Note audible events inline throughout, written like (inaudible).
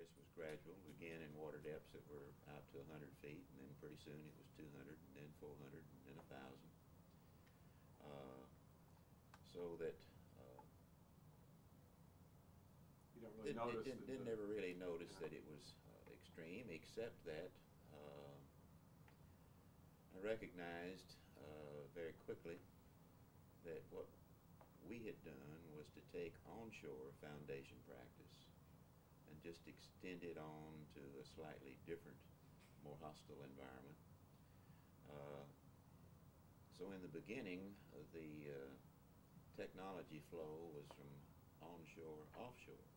progress was gradual, began in water depths that were out to 100 feet, and then pretty soon it was 200, and then 400, and then 1,000. Uh, so that uh, You don't really didn't, notice. didn't, didn't the- never really notice Yeah. that it was uh, extreme, except that uh, I recognized uh, very quickly that what we had done was to take onshore foundation practice and just extend it on to a slightly different, more hostile environment. Uh, so in the beginning, the uh, technology flow was from onshore, offshore.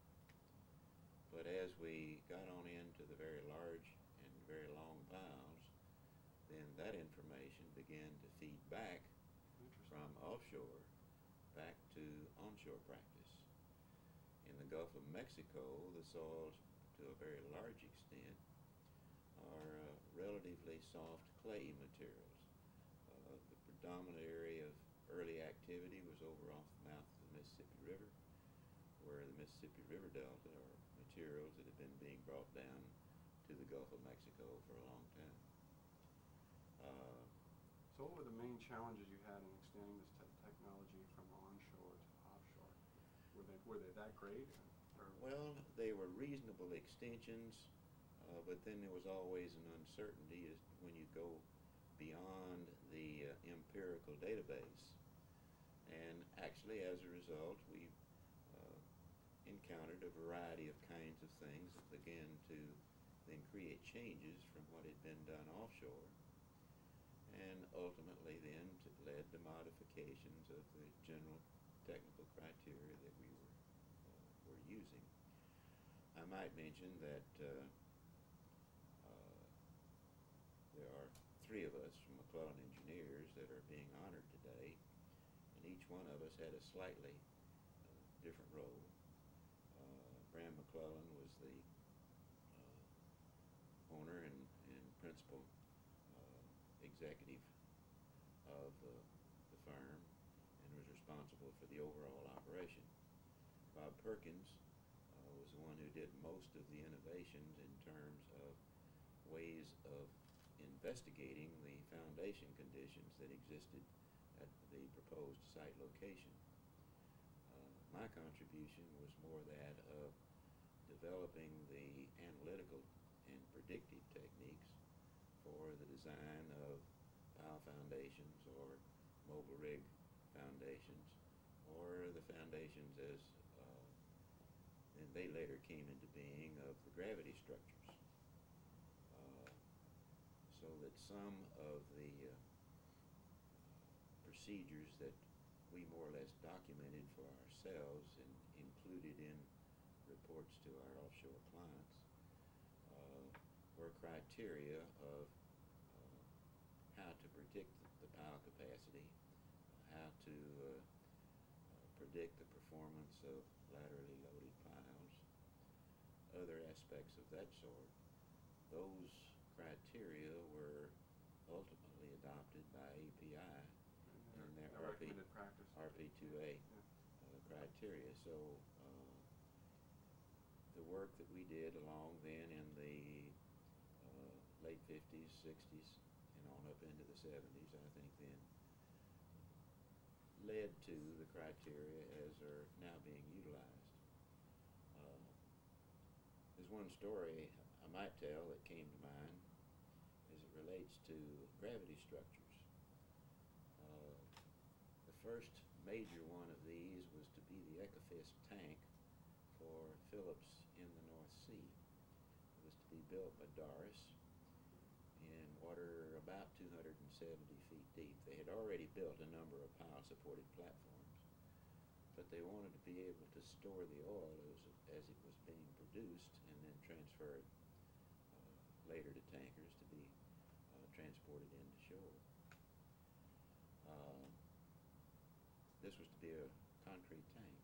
But as we got on into the very large and very long piles, then that information began to feed back from offshore back to onshore practice. Gulf of Mexico, the soils, to a very large extent, are uh, relatively soft clay materials. Uh, the predominant area of early activity was over off the mouth of the Mississippi River, where the Mississippi River Delta are materials that have been being brought down to the Gulf of Mexico for a long time. Uh, So what were the main challenges you had in extending this te- technology from onshore to offshore? Were they, were they that great? or- Well, they were reasonable extensions, uh, but then there was always an uncertainty as when you go beyond the uh, empirical database. And actually, as a result, we uh, encountered a variety of kinds of things that began to then create changes from what had been done offshore. And ultimately then led to modifications of the general technical criteria that we were, uh, were using. I might mention that uh, uh, there are three of us from McClelland Engineers that are being honored today, and each one of us had a slightly uh, different role. Uh, Bram McClelland was the owner and, and principal executive of uh, the firm and was responsible for the overall operation. Bob Perkins uh, was the one who did most of the innovations in terms of ways of investigating the foundation conditions that existed at the proposed site location. Uh, my contribution was more that of developing the analytical and predictive techniques for the design of pile foundations or mobile rig foundations the foundations as uh, and they later came into being of the gravity structures. Uh, so that some of the uh, procedures that we more or less documented for ourselves and included in reports to our offshore clients uh, were criteria of uh, how to predict the, power capacity, how to uh, predict the performance of laterally loaded piles, other aspects of that sort. Those criteria were ultimately adopted by API and in their their RP, RP2A Yeah. uh, criteria. So uh, the work that we did along then in the uh, late 50s, 60s, and on up into the 70s, I think then led to the criteria as are now being utilized. Uh, there's one story I might tell that came to mind as it relates to gravity structures. Uh, the first major one of these was to be the Ekofisk tank for Phillips in the North Sea. It was to be built by Doris in water about 270 feet deep. They had already built a number of pile-supported platforms, but they wanted to be able to store the oil as, as it was being produced and then transfer it uh, later to tankers to be uh, transported into shore. Uh, this was to be a concrete tank,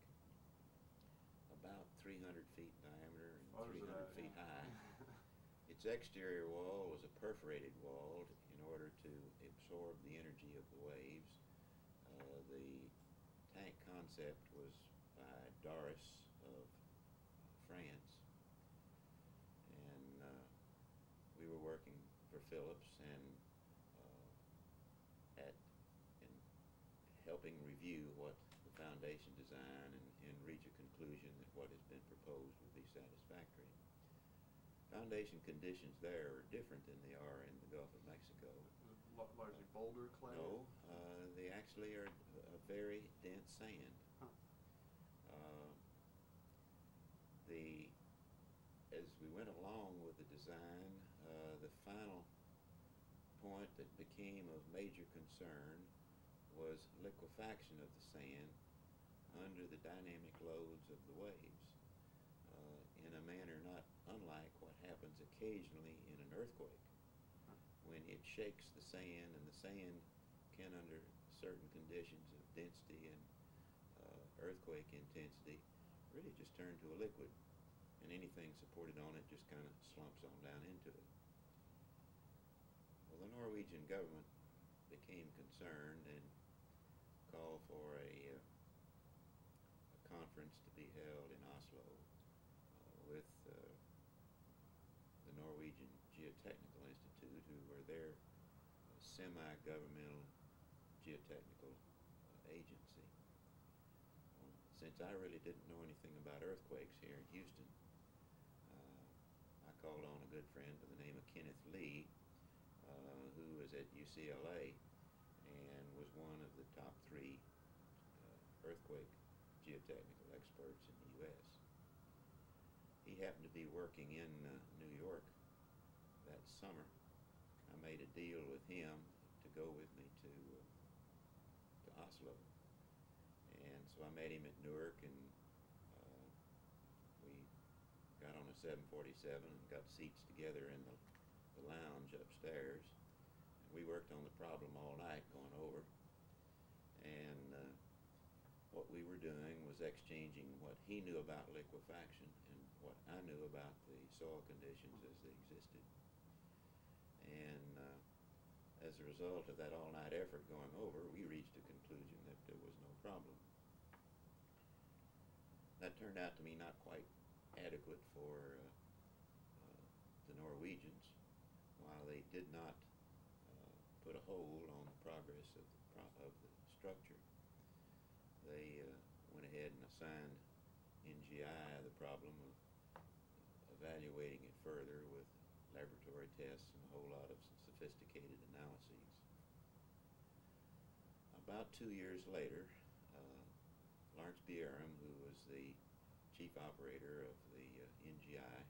about 300 feet in diameter and Photos 300 that, feet yeah. (laughs) high. Its exterior wall was a perforated wall in order to absorb the energy of the waves. Uh, the tank concept was by Doris of France, and uh, we were working for Phillips and uh, at in helping review what the foundation design and, and reach a conclusion that what has been proposed will be satisfactory. Foundation conditions there are different than they are in the Gulf of Mexico. Is it la- Largely boulder clay? No, uh, they actually are a very dense sand. Huh. Uh, the, as we went along with the design, uh, the final point that became of major concern was liquefaction of the sand under the dynamic loads of the waves uh, in a manner not unlike what happens occasionally in an earthquake when it shakes the sand and the sand can under certain conditions of density and uh, earthquake intensity really just turn to a liquid and anything supported on it just kind of slumps on down into it. Well, the Norwegian government became concerned and called for a, uh, a conference to be held in Oslo uh, with uh, the Norwegian Geotechnical Institute, who were their uh, semi-governmental geotechnical uh, agency. Well, since I really didn't know anything about earthquakes here in Houston, uh, I called on a good friend by the name of Kenneth Lee, uh, who was at UCLA and was one of the top three uh, earthquake geotechnical experts in the U.S. He happened to be working in uh, New York that summer. Made a deal with him to go with me to uh, to Oslo, and so I met him at Newark, and uh, we got on a 747 and got seats together in the, the lounge upstairs. And we worked on the problem all night going over, and uh, what we were doing was exchanging what he knew about liquefaction and what I knew about the soil conditions as they existed. And uh, as a result of that all-night effort going over, we reached a conclusion that there was no problem. That turned out to be not quite adequate for uh, uh, the Norwegians. While they did not uh, put a hold on the progress of the, pro- of the structure, they uh, went ahead and assigned NGI the problem of evaluating it further with laboratory tests and a whole lot of sophisticated analyses. About two years later, uh, Lawrence Bjerrum, who was the chief operator of the uh, NGI,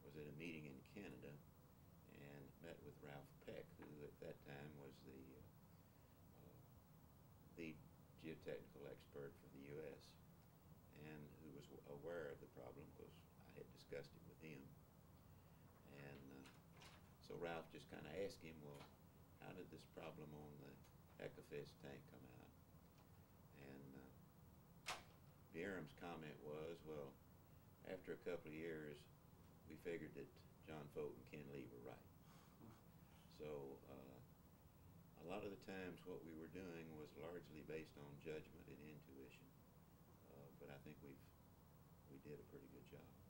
was at a meeting in Canada and met with Ralph Peck, who at that time was the uh, uh, the geotechnical expert for the U.S. and who was aware of the problem because I had discussed it with him. And uh, so Ralph just kind of asked him, well, how did this problem on the Ekofisk tank come out? And uh, Bjerrum's comment was, well, after a couple of years, we figured that John Focht and Ken Lee were right. So uh, a lot of the times what we were doing was largely based on judgment and intuition. Uh, but I think we've we did a pretty good job.